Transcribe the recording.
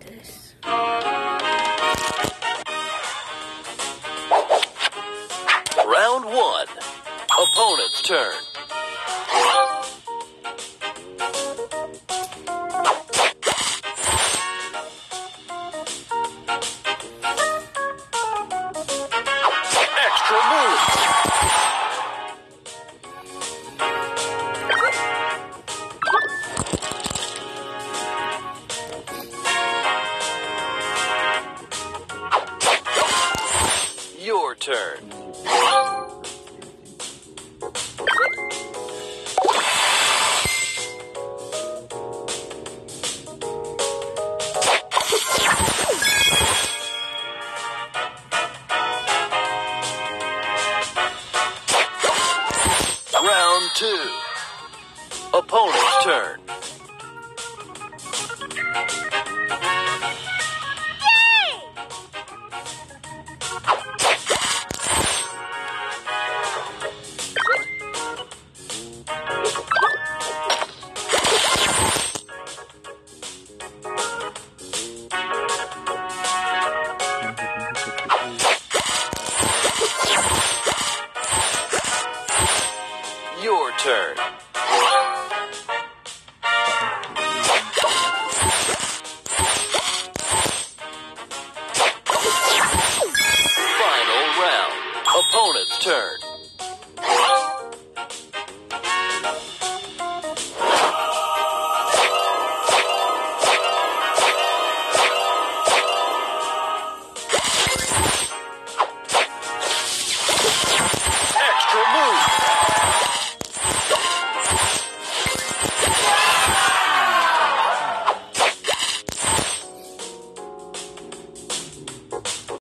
this. Round one. Opponent's turn. Your turn. Round two. Opponent's turn. Turn. Final round. Opponent's turn.